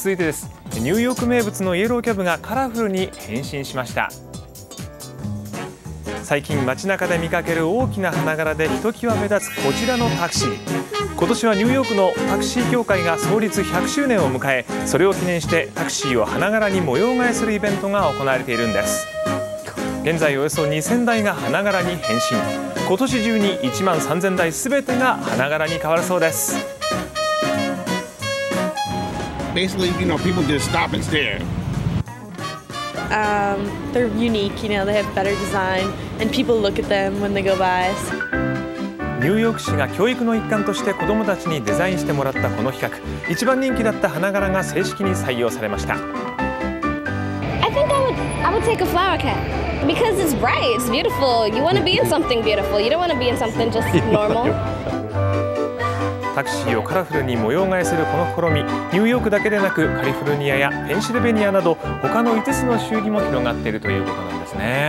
続いてです。ニューヨーク名物のイエローキャブがカラフルに変身しました。最近街中で見かける大きな花柄でひときわ目立つこちらのタクシー。今年はニューヨークのタクシー協会が創立100周年を迎えそれを記念してタクシーを花柄に模様替えするイベントが行われているんです。現在およそ2000台が花柄に変身。今年中に1万3000台すべてが花柄に変わるそうです。Basically, you know, people just stop and stare. Um, they're unique, you know, they have better design, and people look at them when they go by. ニューヨーク市が教育の一環として子どもたちにデザインしてもらったこの企画一番人気だった花柄が正式に採用されました I think I would I would take a flower cap because it's bright, it's beautiful. You want to be in something beautiful. You don't want to be in something just normal. タクシーをカラフルに模様替えするこの試みニューヨークだけでなくカリフォルニアやペンシルベニアなど他の5つの州にも広がっているということなんですね。